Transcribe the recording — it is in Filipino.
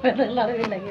Walang laki lagi.